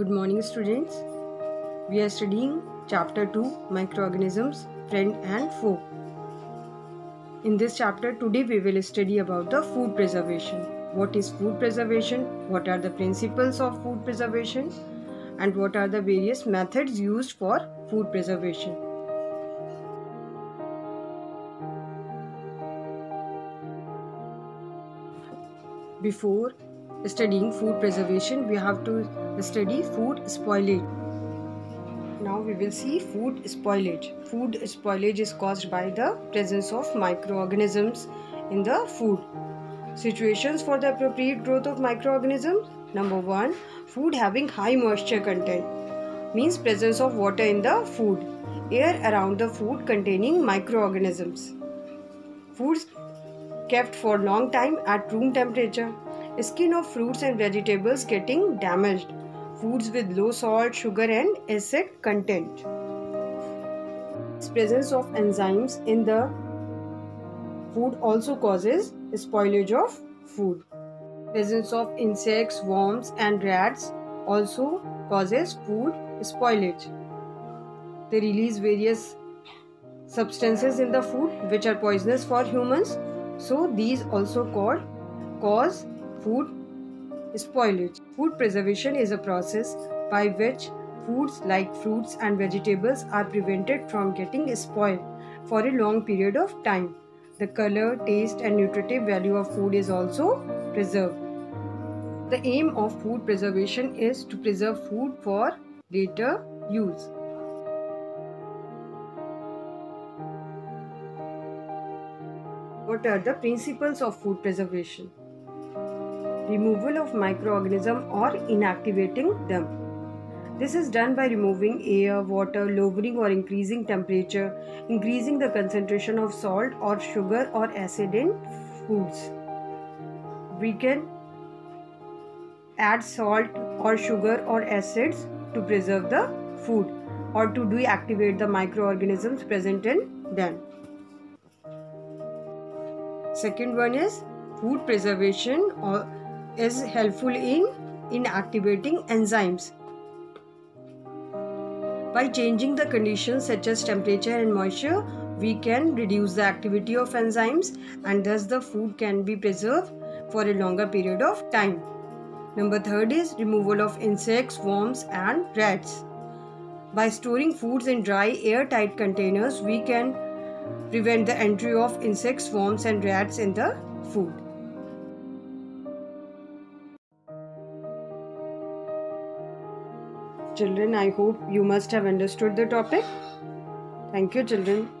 Good morning, students. We are studying chapter 2 Microorganisms, Friend and Foe. In this chapter, today we will study about the food preservation. What is food preservation? What are the principles of food preservation? And what are the various methods used for food preservation? Before studying food preservation, we have to study food spoilage. Now we will see food spoilage. Food spoilage is caused by the presence of microorganisms in the food. Situations for the appropriate growth of microorganisms. Number 1. Food having high moisture content means presence of water in the food. Air around the food containing microorganisms. Foods kept for long time at room temperature skin of fruits and vegetables getting damaged, foods with low salt, sugar, and acid content. Presence of enzymes in the food also causes spoilage of food. Presence of insects, worms, and rats also causes food spoilage. They release various substances in the food which are poisonous for humans. So these also cause Food spoilage. Food preservation is a process by which foods like fruits and vegetables are prevented from getting spoiled for a long period of time. The color, taste, and nutritive value of food is also preserved. The aim of food preservation is to preserve food for later use. What are the principles of food preservation? Removal of microorganism or inactivating them. This is done by removing air, water, lowering or increasing temperature, increasing the concentration of salt or sugar or acid in foods. We can add salt or sugar or acids to preserve the food or to deactivate the microorganisms present in them. Second one is food preservation or is helpful in inactivating enzymes. By changing the conditions such as temperature and moisture, we can reduce the activity of enzymes and thus the food can be preserved for a longer period of time. Number third is removal of insects, worms and rats. By storing foods in dry airtight containers, we can prevent the entry of insects, worms and rats in the food. Children, I hope you must have understood the topic. Thank you, children.